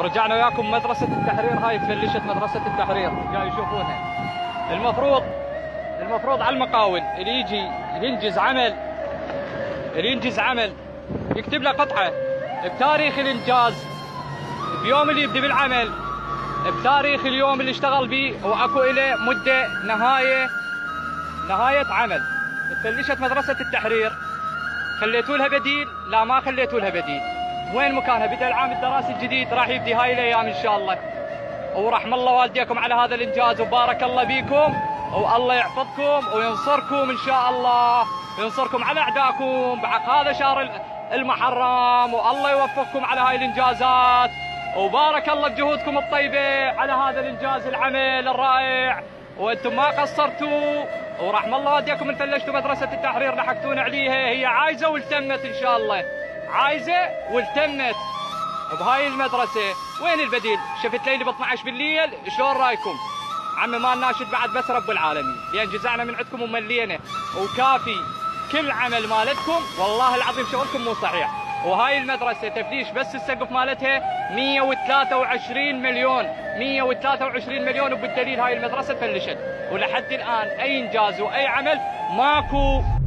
رجعنا وياكم مدرسة التحرير. هاي فلشت مدرسة التحرير جاي يشوفونها. المفروض المفروض على المقاول. اللي يجي ينجز عمل اللي ينجز عمل يكتب له قطعة. بتاريخ الإنجاز بيوم اللي يبدي بالعمل. بتاريخ اليوم اللي اشتغل به وأكو له مدة نهاية نهاية عمل. فلشت مدرسة التحرير. خليتوا لها بديل؟ لا ما خليتوا لها بديل. وين مكانها؟ بدأ العام الدراسي الجديد راح يبدي هاي الأيام إن شاء الله. ورحم الله والديكم على هذا الإنجاز وبارك الله بيكم والله يحفظكم وينصركم إن شاء الله. ينصركم على أعدائكم بعد هذا شهر المحرم والله يوفقكم على هاي الإنجازات. وبارك الله بجهودكم الطيبة على هذا الإنجاز العمل الرائع. وأنتم ما قصرتوا ورحم الله والديكم من فلشتوا مدرسة التحرير لحقتونا عليها. هي عايزة والتمت إن شاء الله. عايزة والتمت. بهاي المدرسة. وين البديل؟ شفت ليلي ب 12 بالليل؟ شلون رأيكم؟ عمي ما ناشد بعد بس رب العالمين. لأن جزعنا من عندكم وملينا. وكافي. كل عمل مالتكم والله العظيم شغلكم مو صحيح. وهاي المدرسة تفليش بس السقف مالتها 123 مليون. 123 مليون وبالدليل هاي المدرسة فلشت. ولحد الآن أي إنجاز وأي عمل ماكو.